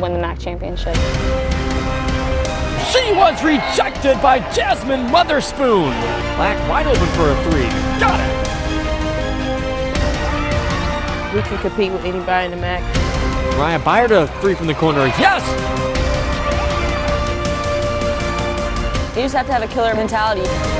win the MAC championship. She was rejected by Jasmine Weatherspoon. Black wide open for a three. Got it. We can compete with anybody in the MAC. Ryan Byard a three from the corner. Yes. You just have to have a killer mentality.